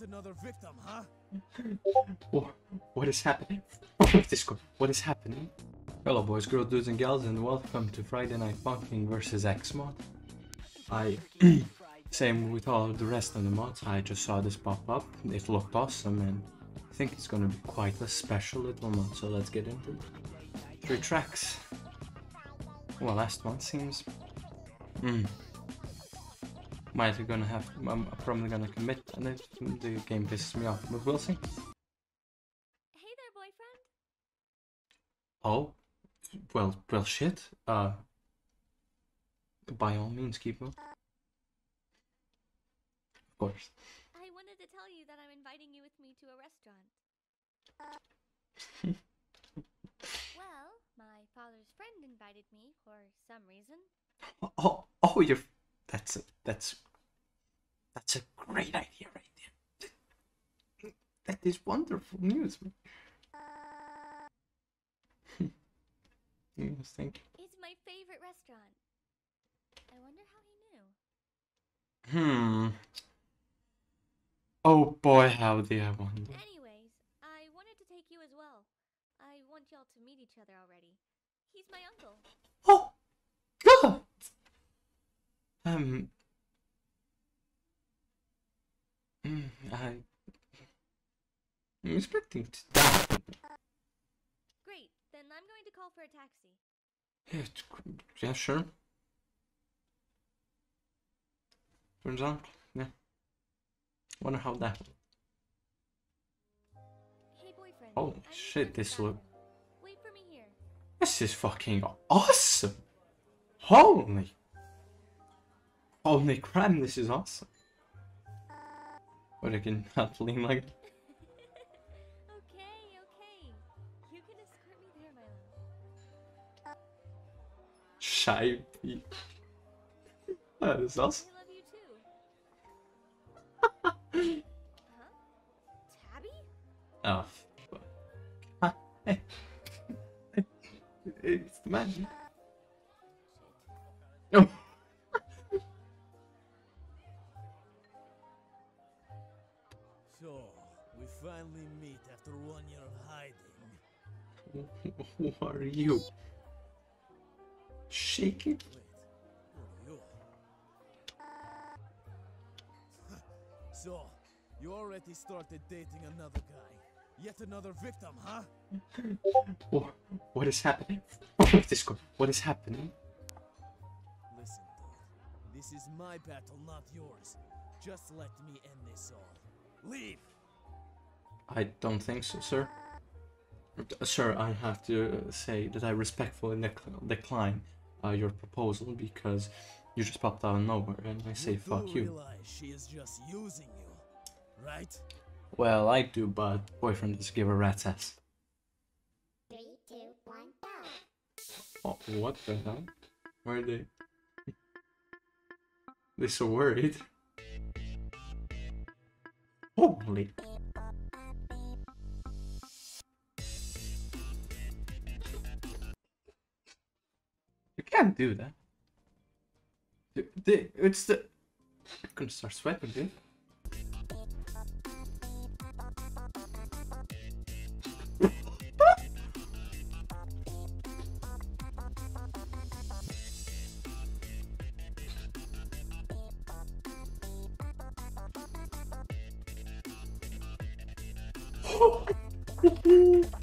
Yet another victim, huh? What, is happening? What is happening? Hello boys, girls, dudes and gals and welcome to Friday Night Funkin vs Xmod. I... Same with all the rest of the mods, I just saw this pop up, it looked awesome and I think it's gonna be quite a special little mod, so let's get into it. Three tracks. Well, last one seems... Hmm. Might be gonna have... I'm probably gonna commit and it, the game pisses me off, but we'll see. Hey there, boyfriend. Oh, well, well, shit. Uh, by all means, keep moving. Of course. I wanted to tell you that I'm inviting you with me to a restaurant. well, my father's friend invited me for some reason. Oh, oh, oh, you're. That's a, that's. That's a great idea right there. That is wonderful news. Yes, thank you. It's my favorite restaurant. I wonder how he knew. Hmm. Oh boy, how do I wonder. Anyways, I wanted to take you as well. I want y'all to meet each other already. He's my uncle. Oh. Um. mm, I. I'm expecting to die. Great, then I'm going to call for a taxi. Yeah, yeah, sure. Turns out, yeah. Wonder how that. Hey, boyfriend. Oh shit! This look. Wait for me here. This is fucking awesome. Holy. Oh, Holy crap! This is awesome. But I can not lean like. okay, okay. You can escort me there, my love. Shy. That is awesome. We love you too. huh? Tabi? Oh. fuck. It's the man. Who are you? Shaking? Wait, who are you? so, you already started dating another guy. Yet another victim, huh? What, what is happening? What is happening? Listen, dude. This is my battle, not yours. Just let me end this all. Leave! I don't think so, sir. Uh, Sir, I have to say that I respectfully decline uh, your proposal because you just popped out of nowhere and I say you fuck you. she is just using you, right? Well, I do, but boyfriend doesn't give a rat's ass. Three, two, one, go. Oh, what the hell? Where are they? They're so worried. Holy. Can't do that. It's the. I'm gonna start sweating, dude.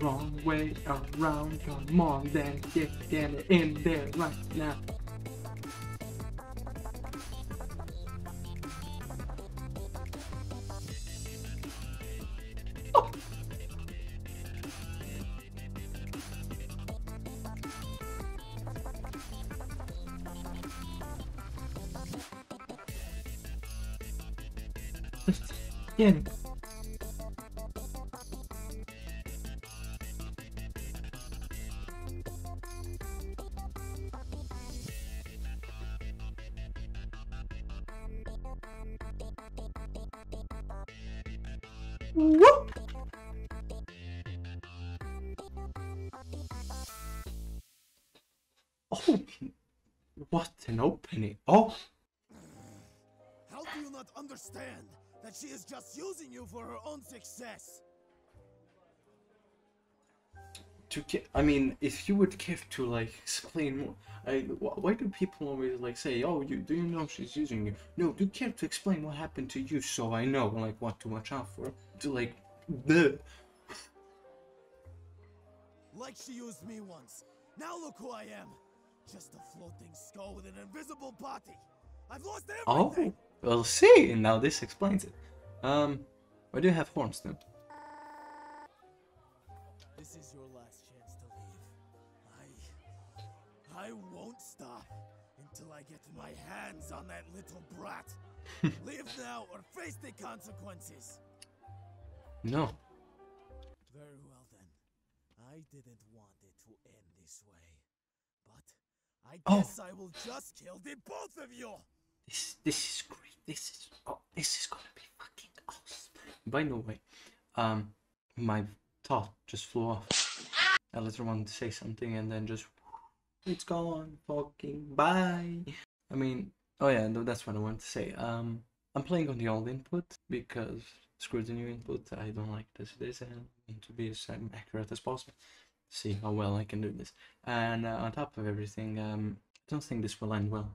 wrong way around. Come on, then get, it in there right now. Oh. Oh, what an opening! Oh, How do you not understand that she is just using you for her own success? to get, I mean, if you would care to like explain more, I, wh- why do people always like say, "Oh, you do you know she's using you"? No, do you care to explain what happened to you so I know like what to watch out for? To like, the Like she used me once. Now look who I am. Just a floating skull with an invisible body. I've lost everything. oh, well, see now this explains it. Um, why do you have horns then? This is your last chance to leave. I. I won't stop until I get my hands on that little brat. leave now or face the consequences. No. Very well then. I didn't want it to end this way. I Oh. guess I will just kill the both of you. This this is great. This is oh, this is gonna be fucking awesome. By the way, um, my thought just flew off. I literally wanted to say something and then just it's gone. Fucking bye. I mean, oh yeah, no, that's what I wanted to say. Um, I'm playing on the old input because screw the new input. I don't like this. This and I want to be as accurate as possible. See how well I can do this. And uh, on top of everything, um, I don't think this will end well.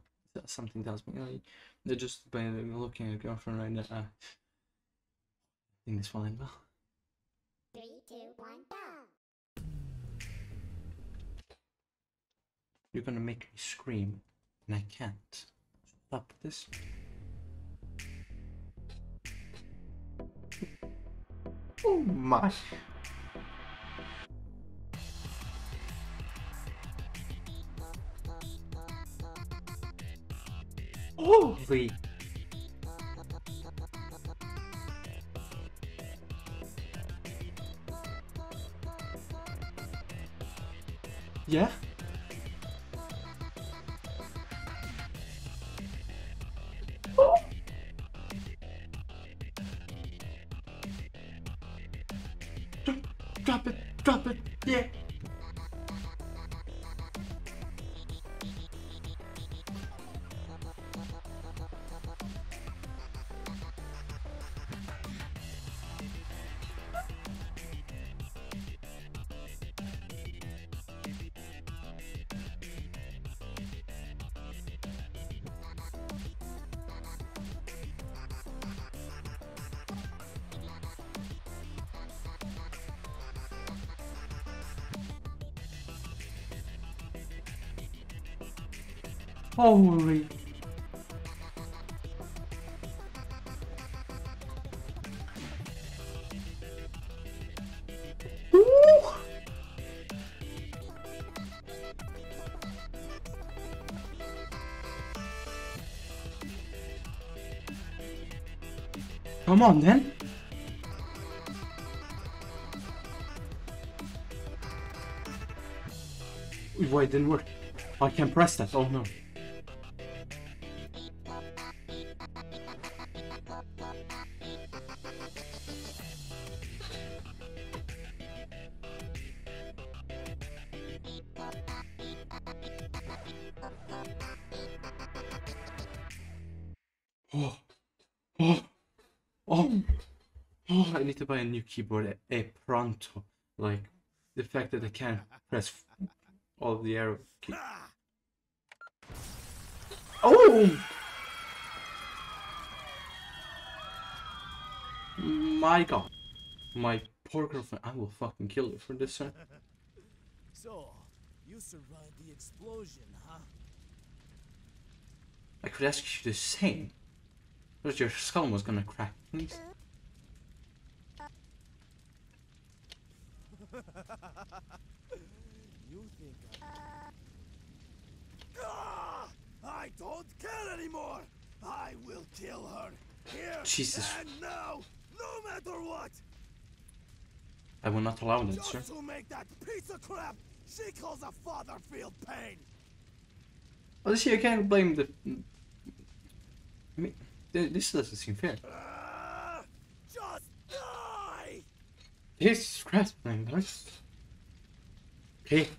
Something tells me, oh, they're just by looking at girlfriend right now. Uh, I think this will end well. Three, two, one, go. You're gonna make me scream, and I can't. Stop this. Oh my. Holy. Yeah? Holy. Come on then. Why it didn't work? I can't press that. Oh no. Oh! I need to buy a new keyboard, a, a pronto. Like the fact that I can't press all the arrow key. Ah! Oh! My god. My poor girlfriend. I will fucking kill you for this, sir. So, you survived the explosion, huh? I could ask you the same. But your skull was gonna crack, please. You think I... Ah! I don't care anymore! I will kill her! Here Jesus. and now! No matter what! I will not allow that, sir. To make that piece of crap she calls a father feel pain! Well, see, I can't blame the. I mean, this doesn't seem fair. Ah! just die! This is grappling, that's okay.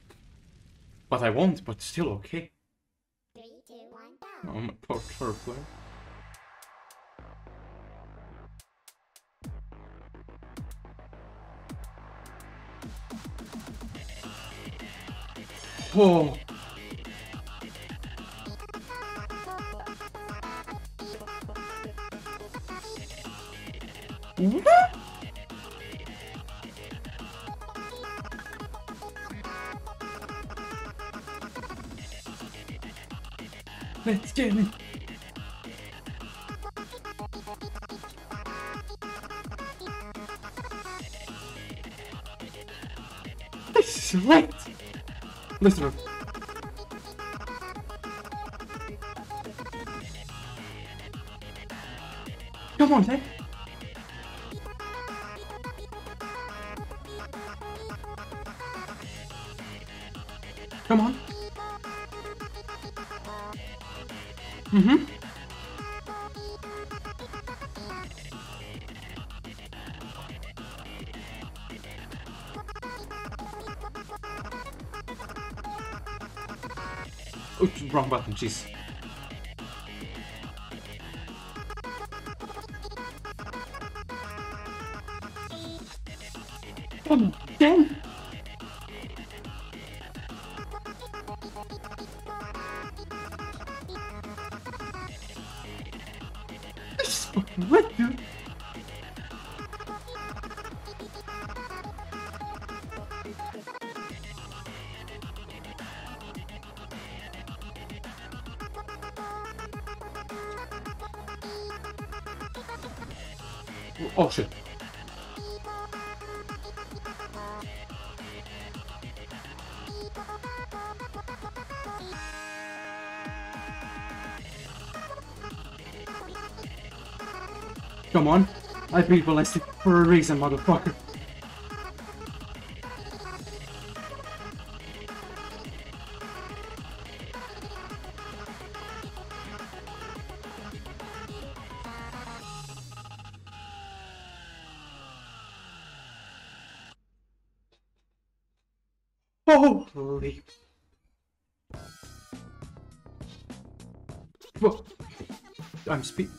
But I won't, but still okay. Three, two, one, go. Oh my poor turtler. Oh. Get it. This. Listen. Come on, then. Oops, wrong button, jeez. On, then. This is fucking wet, dude. Come on. I beat ballistic for a reason, motherfucker. Holy. Whoa. I'm speak.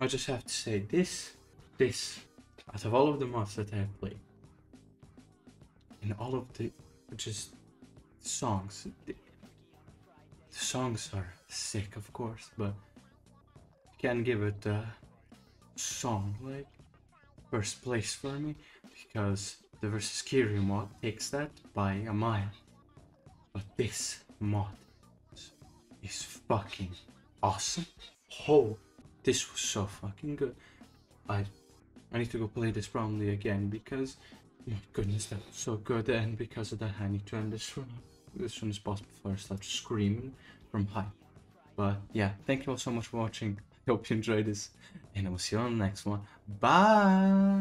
I just have to say this, this, out of all of the mods that I have played, and all of the just songs, the, the songs are sick, of course, but you can give it a song like first place for me because the versus Kiryu mod takes that by a mile. But this mod is- fucking awesome. Oh, this was so fucking good. I I need to go play this properly again because my goodness that was so good and because of that I need to end this one as soon as possible before I start screaming from hype. But yeah, thank you all so much for watching. I hope you enjoyed this and I will see you on the next one. Bye